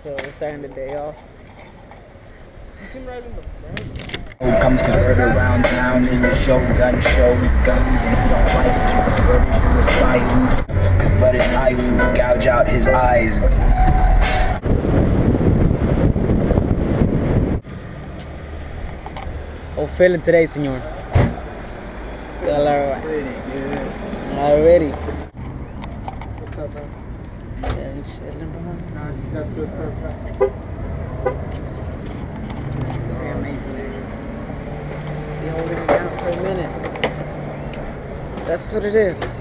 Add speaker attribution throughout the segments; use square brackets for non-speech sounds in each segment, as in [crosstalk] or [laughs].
Speaker 1: So we're starting the day off.
Speaker 2: Who comes to word around town is the shogun shows guns and he don't like it. Word is you a spy who cause blood is eye food, gouge out his eyes.
Speaker 1: Oh, feeling today, senor? Feel alright. Already.
Speaker 3: What's up, man?
Speaker 1: Chilling, chilling.
Speaker 3: Nah, I got to a surf.
Speaker 1: Yeah, maybe. Be holding it down for a minute. That's what it is.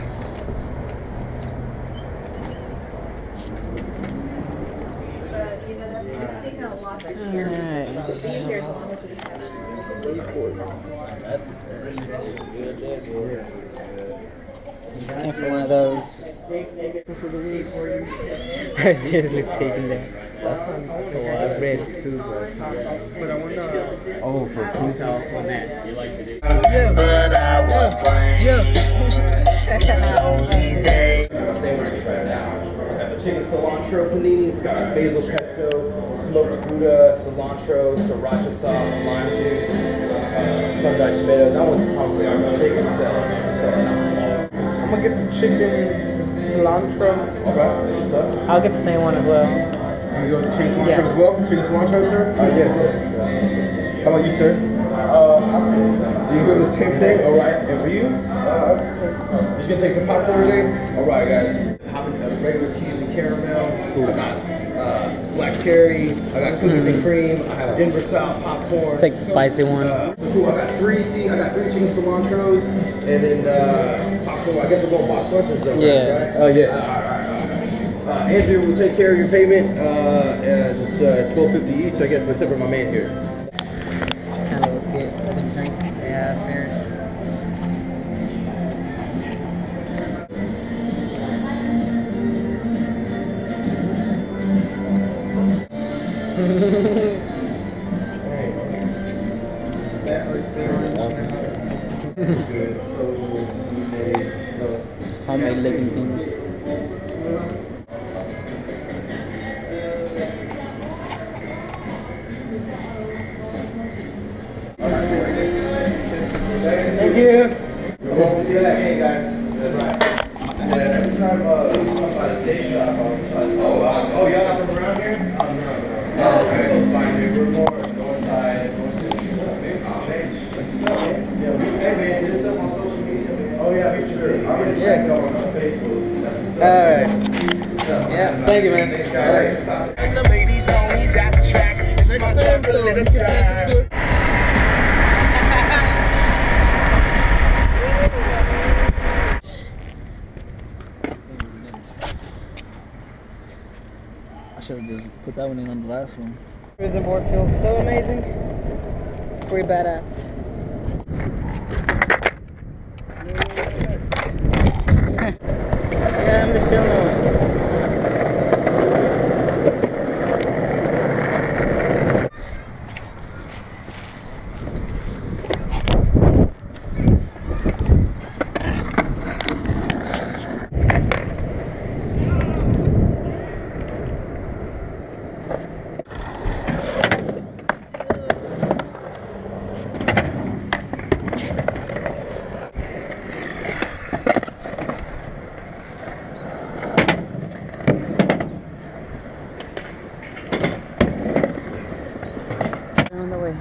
Speaker 1: Came for one of those. [laughs] I was seriously taking that. Oh, I read it too, bro.
Speaker 3: But I wonder. uh,
Speaker 4: Oh, for two thousand.
Speaker 5: sandwiches right now. I got the chicken cilantro panini. It's got like basil pesto, smoked gouda, cilantro, sriracha sauce, lime juice, uh, sun-dried tomato. That one's probably our biggest seller. Sell it out.
Speaker 3: I'm gonna get the chicken cilantro.
Speaker 5: Okay. What's up?
Speaker 1: I'll get the same one as well.
Speaker 5: You go with the chicken cilantro
Speaker 1: Yeah.
Speaker 5: as well? Chicken cilantro, sir? Uh, yes, sir. How about you, sir?
Speaker 3: Uh, I'll take some.
Speaker 5: You go the same thing? All right. And for you?
Speaker 3: Uh, I'll just take some.
Speaker 5: You just gonna take some popcorn today? All right, guys. Having uh, regular cheese and caramel. I got uh, black cherry. I got cookies and cream. I have Denver style popcorn.
Speaker 1: Take the spicy one.
Speaker 5: Uh, cool. I got three. See, I got three chicken cilantros, and then uh, popcorn. I guess we're going box lunches though.
Speaker 1: Yeah.
Speaker 5: Right? Oh yes. All right. All right. Uh, Andrew will take care of your payment. Uh, uh, just uh, twelve fifty each, I guess, but except for my man here.
Speaker 1: Kind of at other drinks they have here. Homemade looking thing.
Speaker 5: Thank you. Well, see you What's up, Yeah,
Speaker 1: thank you, man.
Speaker 5: Thanks, guys. Thanks for stopping.
Speaker 6: And the ladies know he's at the track. It's my time to live inside.
Speaker 1: I should have just put that one in on the last one. Prison board feels so amazing. Pretty badass. yeah, I'm the film On the way.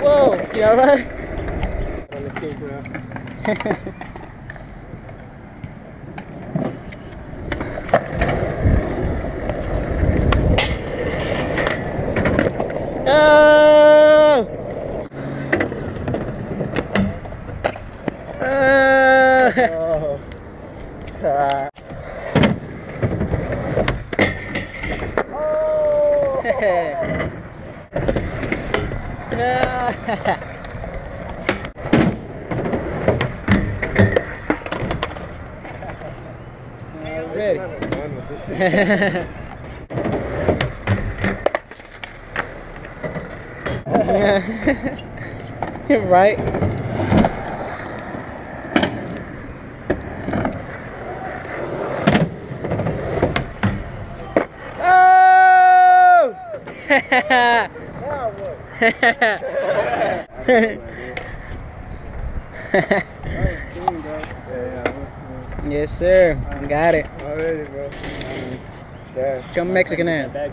Speaker 1: Whoa, you alright?
Speaker 3: On the cake, bro.
Speaker 1: Oh! Oh!
Speaker 3: Yeah.
Speaker 1: ready. [laughs] right.
Speaker 5: Oh! [laughs] [laughs]
Speaker 1: yes, sir. Got it.
Speaker 5: Already, bro.
Speaker 1: Show Mexican ass.
Speaker 5: Got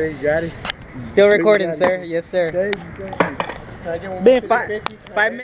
Speaker 5: it, got it. [laughs]
Speaker 1: Still recording, sir. Yes, sir.
Speaker 5: Thank you, thank you. Can I get one
Speaker 1: It's been five, five minutes.